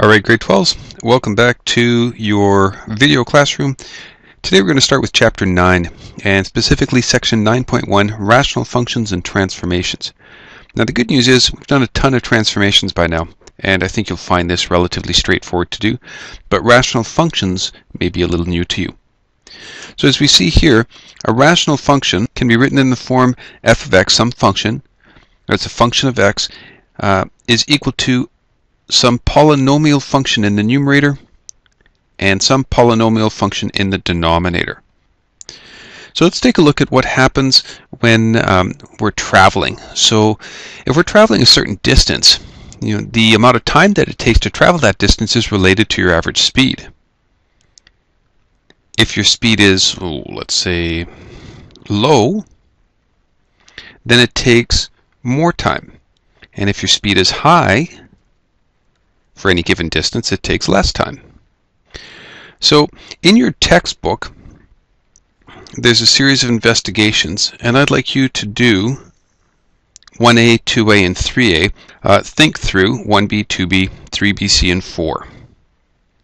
Alright, grade 12s, welcome back to your video classroom. Today we're going to start with chapter 9, and specifically section 9.1, rational functions and transformations. Now the good news is we've done a ton of transformations by now, and I think you'll find this relatively straightforward to do, but rational functions may be a little new to you. So as we see here, a rational function can be written in the form f of x, some function, that's a function of x, uh, is equal to some polynomial function in the numerator and some polynomial function in the denominator. So let's take a look at what happens when um, we're traveling. So if we're traveling a certain distance, you know, the amount of time that it takes to travel that distance is related to your average speed. If your speed is, oh, let's say, low, then it takes more time. And if your speed is high, for any given distance, it takes less time. So in your textbook, there's a series of investigations, and I'd like you to do 1A, 2A, and 3A. Uh, think through 1B, 2B, 3B, C, and 4.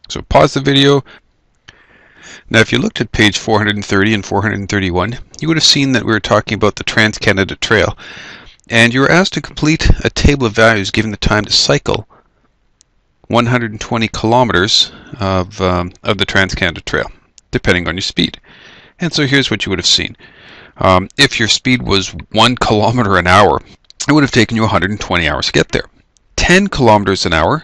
So pause the video. Now if you looked at page 430 and 431, you would have seen that we were talking about the Trans-Canada Trail. And you were asked to complete a table of values given the time to cycle 120 kilometers of, um, of the Trans-Canada Trail, depending on your speed. And so here's what you would have seen. Um, if your speed was 1 kilometer an hour, it would have taken you 120 hours to get there. 10 kilometers an hour,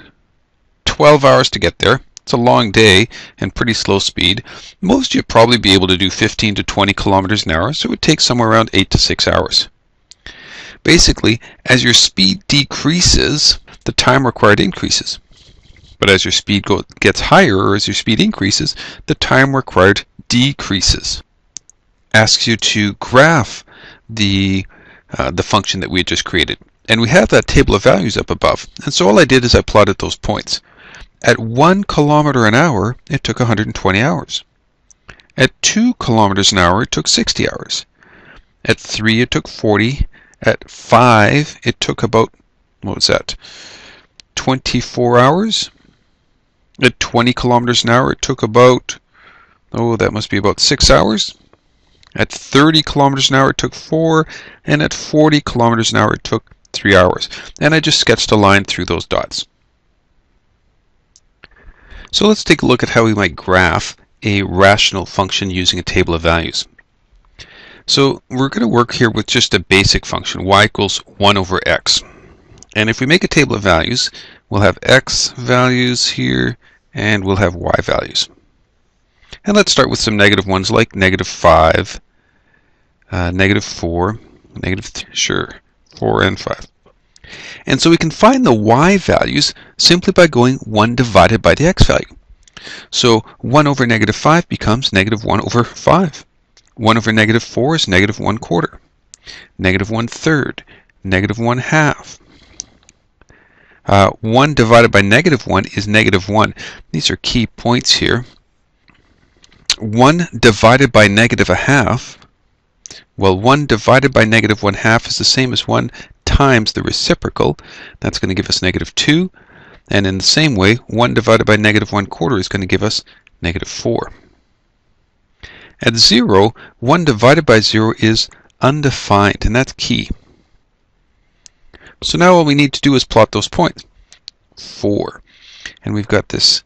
12 hours to get there. It's a long day and pretty slow speed. Most you'd probably be able to do 15 to 20 kilometers an hour, so it would take somewhere around 8 to 6 hours. Basically, as your speed decreases, the time required increases. But as your speed go, gets higher or as your speed increases, the time required decreases. Asks you to graph the, uh, the function that we had just created. And we have that table of values up above. And so all I did is I plotted those points. At 1 kilometer an hour, it took 120 hours. At 2 kilometers an hour, it took 60 hours. At 3, it took 40. At 5, it took about, what was that, 24 hours. At 20 kilometers an hour, it took about, oh, that must be about six hours. At 30 kilometers an hour, it took four. And at 40 kilometers an hour, it took three hours. And I just sketched a line through those dots. So let's take a look at how we might graph a rational function using a table of values. So we're going to work here with just a basic function, y equals 1 over x. And if we make a table of values, we'll have x values here, and we'll have y values. And let's start with some negative ones like negative 5, uh, negative 4, negative 3, sure, 4 and 5. And so we can find the y values simply by going 1 divided by the x value. So 1 over negative 5 becomes negative 1 over 5. 1 over negative 4 is negative 1 quarter. Negative 1 third. Negative 1 half. Uh, 1 divided by negative 1 is negative 1. These are key points here. 1 divided by negative a half, well 1 divided by negative 1 half is the same as 1 times the reciprocal. That's going to give us negative 2. And in the same way, 1 divided by negative 1 quarter is going to give us negative 4. At 0, 1 divided by 0 is undefined, and that's key. So now all we need to do is plot those points. 4. And we've got this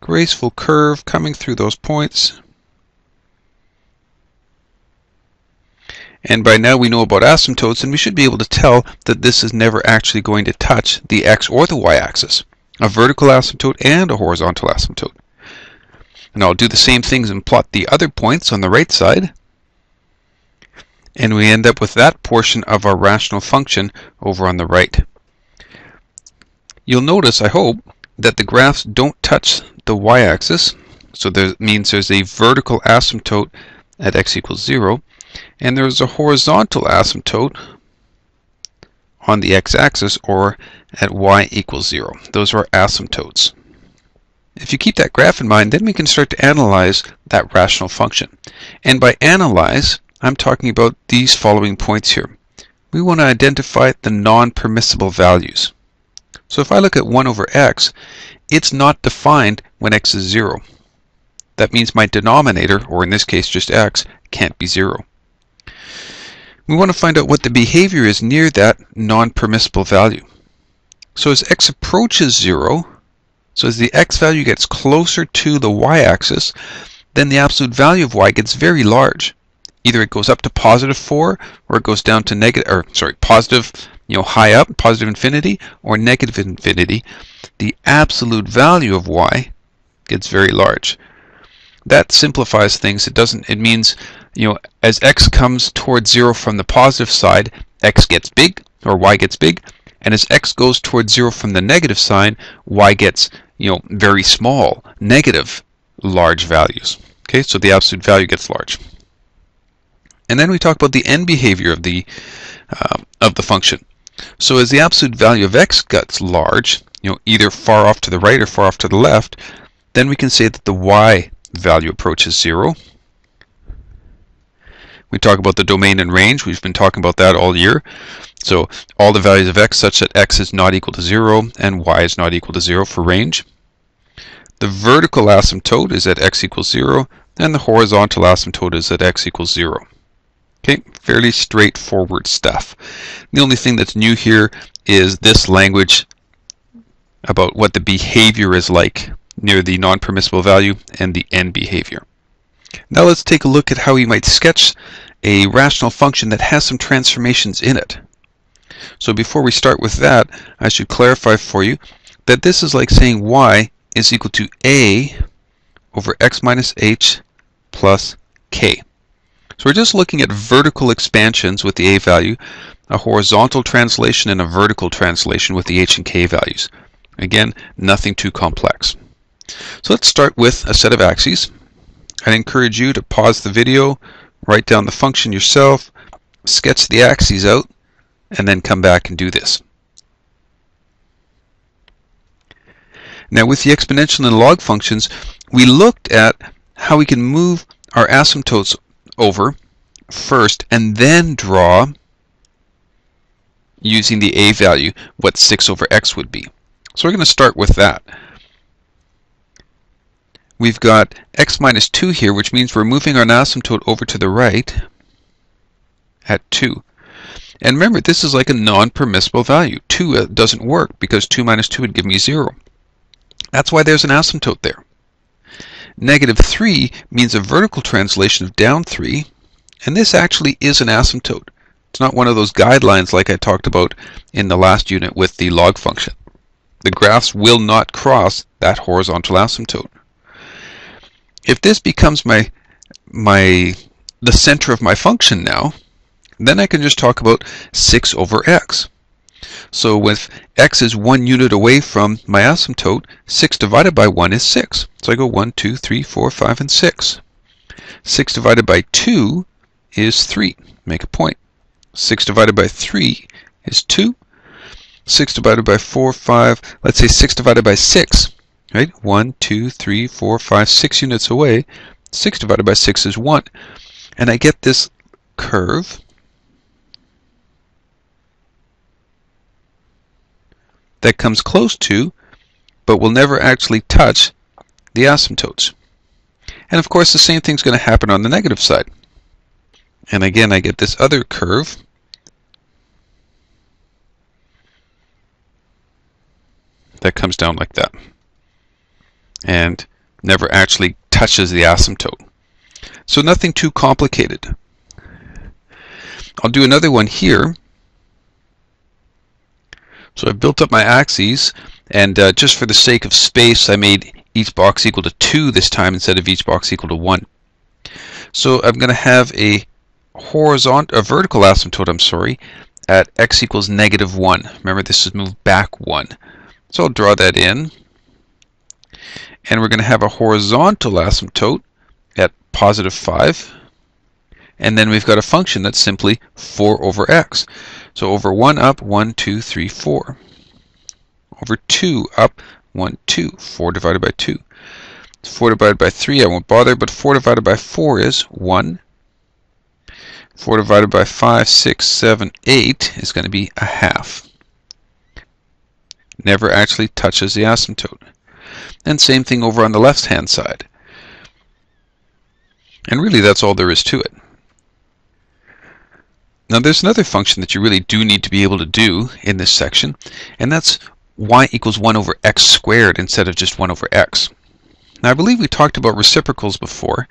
graceful curve coming through those points. And by now we know about asymptotes, and we should be able to tell that this is never actually going to touch the x or the y-axis. A vertical asymptote and a horizontal asymptote. And I'll do the same things and plot the other points on the right side and we end up with that portion of our rational function over on the right. You'll notice, I hope, that the graphs don't touch the y-axis, so that means there's a vertical asymptote at x equals 0, and there's a horizontal asymptote on the x-axis or at y equals 0. Those are asymptotes. If you keep that graph in mind, then we can start to analyze that rational function. And by analyze, I'm talking about these following points here. We want to identify the non-permissible values. So if I look at 1 over x, it's not defined when x is 0. That means my denominator, or in this case just x, can't be 0. We want to find out what the behavior is near that non-permissible value. So as x approaches 0, so as the x value gets closer to the y-axis, then the absolute value of y gets very large. Either it goes up to positive 4, or it goes down to negative, or sorry, positive, you know, high up, positive infinity, or negative infinity. The absolute value of y gets very large. That simplifies things. It doesn't, it means, you know, as x comes towards 0 from the positive side, x gets big, or y gets big, and as x goes towards 0 from the negative sign, y gets, you know, very small, negative large values. Okay, so the absolute value gets large. And then we talk about the end behavior of the uh, of the function. So as the absolute value of x gets large, you know, either far off to the right or far off to the left, then we can say that the y value approaches zero. We talk about the domain and range. We've been talking about that all year. So all the values of x such that x is not equal to 0 and y is not equal to 0 for range. The vertical asymptote is at x equals 0 and the horizontal asymptote is at x equals 0. Okay, fairly straightforward stuff. The only thing that's new here is this language about what the behavior is like near the non-permissible value and the end behavior. Now let's take a look at how we might sketch a rational function that has some transformations in it. So before we start with that, I should clarify for you that this is like saying y is equal to a over x minus h plus k. So we're just looking at vertical expansions with the a value, a horizontal translation and a vertical translation with the h and k values. Again, nothing too complex. So let's start with a set of axes. I'd encourage you to pause the video, write down the function yourself, sketch the axes out, and then come back and do this. Now with the exponential and log functions, we looked at how we can move our asymptotes over first and then draw using the a value what 6 over x would be. So we're going to start with that. We've got x minus 2 here, which means we're moving our asymptote over to the right at 2. And remember, this is like a non-permissible value. 2 uh, doesn't work because 2 minus 2 would give me 0. That's why there's an asymptote there. Negative 3 means a vertical translation of down 3, and this actually is an asymptote. It's not one of those guidelines like I talked about in the last unit with the log function. The graphs will not cross that horizontal asymptote. If this becomes my my the center of my function now, then I can just talk about 6 over x. So if x is one unit away from my asymptote, 6 divided by 1 is 6. So I go 1, 2, 3, 4, 5, and 6. 6 divided by 2 is 3. Make a point. 6 divided by 3 is 2. 6 divided by 4, 5. Let's say 6 divided by 6. Right? 1, 2, 3, 4, 5, 6 units away. 6 divided by 6 is 1. And I get this curve that comes close to, but will never actually touch, the asymptotes. And of course, the same thing's going to happen on the negative side. And again, I get this other curve. that comes down like that and never actually touches the asymptote. So nothing too complicated. I'll do another one here so I built up my axes, and uh, just for the sake of space, I made each box equal to 2 this time instead of each box equal to 1. So I'm going to have a horizontal, a vertical asymptote, I'm sorry, at x equals negative 1. Remember, this is moved back 1. So I'll draw that in. And we're going to have a horizontal asymptote at positive 5. And then we've got a function that's simply 4 over x. So over 1 up, 1, 2, 3, 4. Over 2 up, 1, 2. 4 divided by 2. 4 divided by 3, I won't bother, but 4 divided by 4 is 1. 4 divided by 5, 6, 7, 8 is going to be a half. Never actually touches the asymptote. And same thing over on the left hand side. And really that's all there is to it. Now there's another function that you really do need to be able to do in this section, and that's y equals 1 over x squared instead of just 1 over x. Now I believe we talked about reciprocals before,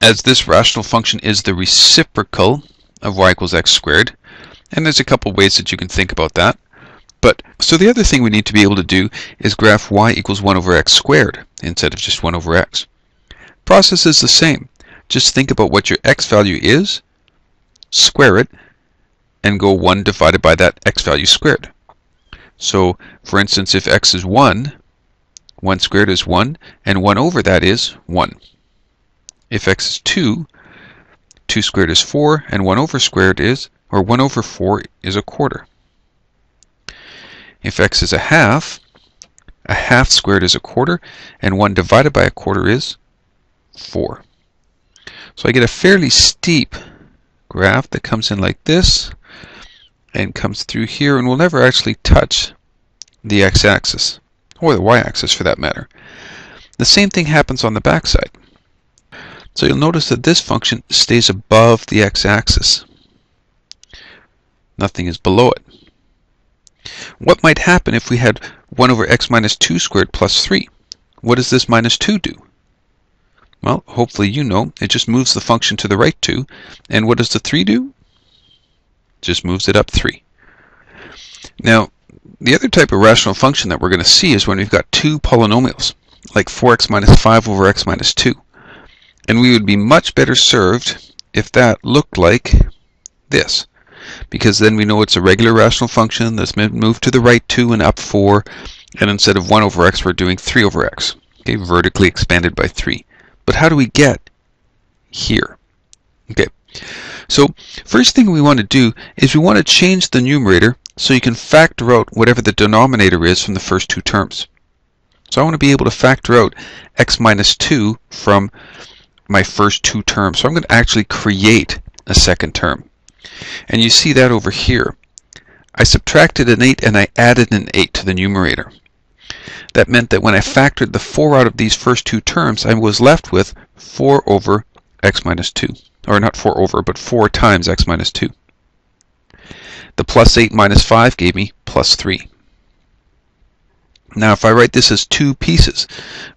as this rational function is the reciprocal of y equals x squared, and there's a couple ways that you can think about that. But so the other thing we need to be able to do is graph y equals 1 over x squared instead of just 1 over x. Process is the same. Just think about what your x value is, square it, and go 1 divided by that x value squared. So, for instance, if x is 1, 1 squared is 1, and 1 over that is 1. If x is 2, 2 squared is 4, and 1 over squared is, or 1 over 4 is a quarter. If x is a half, a half squared is a quarter, and 1 divided by a quarter is 4. So I get a fairly steep graph that comes in like this and comes through here and will never actually touch the x-axis, or the y-axis for that matter. The same thing happens on the backside. So you'll notice that this function stays above the x-axis. Nothing is below it. What might happen if we had 1 over x minus 2 squared plus 3? What does this minus 2 do? Well, hopefully you know. It just moves the function to the right 2. And what does the 3 do? Just moves it up 3. Now, the other type of rational function that we're going to see is when we've got two polynomials, like 4x minus 5 over x minus 2. And we would be much better served if that looked like this. Because then we know it's a regular rational function that's moved to the right 2 and up 4. And instead of 1 over x, we're doing 3 over x. Okay, vertically expanded by 3. But how do we get here? Okay, so first thing we want to do is we want to change the numerator so you can factor out whatever the denominator is from the first two terms. So I want to be able to factor out x minus 2 from my first two terms. So I'm going to actually create a second term. And you see that over here. I subtracted an 8 and I added an 8 to the numerator. That meant that when I factored the 4 out of these first two terms, I was left with 4 over x minus 2. Or not 4 over, but 4 times x minus 2. The plus 8 minus 5 gave me plus 3. Now if I write this as two pieces,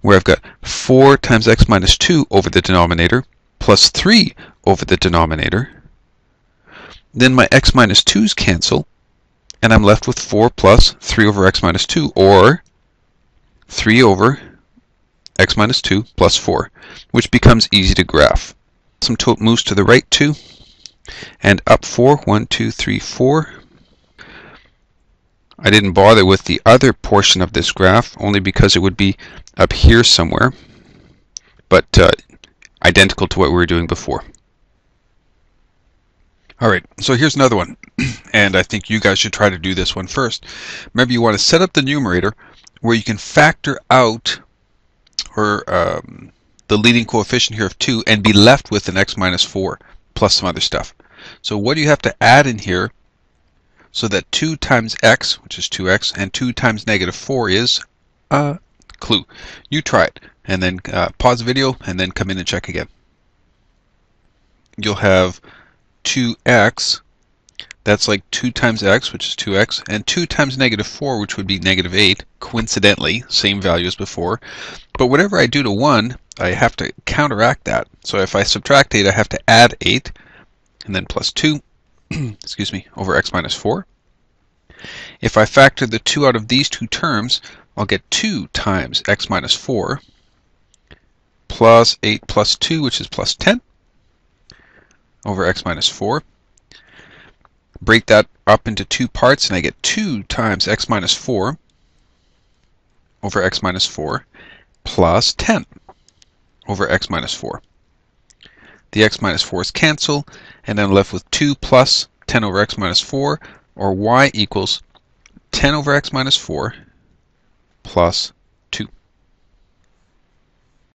where I've got 4 times x minus 2 over the denominator, plus 3 over the denominator, then my x minus 2's cancel, and I'm left with 4 plus 3 over x minus 2, or 3 over x minus 2 plus 4, which becomes easy to graph. Some moves to the right 2, and up 4, 1, 2, 3, 4. I didn't bother with the other portion of this graph, only because it would be up here somewhere, but uh, identical to what we were doing before. All right, so here's another one, and I think you guys should try to do this one first. Remember, you want to set up the numerator where you can factor out or um, the leading coefficient here of 2 and be left with an x minus 4 plus some other stuff. So what do you have to add in here so that 2 times x, which is 2x, and 2 times negative 4 is a clue. You try it, and then uh, pause the video, and then come in and check again. You'll have 2x that's like 2 times x, which is 2x, and 2 times negative 4, which would be negative 8, coincidentally, same value as before. But whatever I do to 1, I have to counteract that. So if I subtract 8, I have to add 8, and then plus 2, excuse me, over x minus 4. If I factor the 2 out of these two terms, I'll get 2 times x minus 4 plus 8 plus 2, which is plus 10, over x minus 4 break that up into two parts and I get 2 times x minus 4 over x minus 4 plus 10 over x minus 4. The x minus 4's cancel and I'm left with 2 plus 10 over x minus 4 or y equals 10 over x minus 4 plus